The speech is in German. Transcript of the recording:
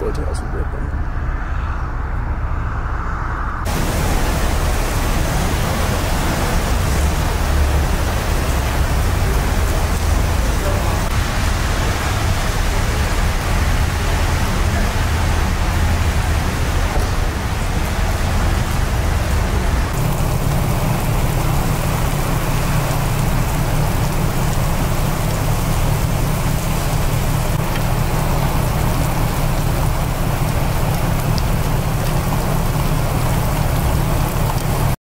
wollte aus dem Bild kommen.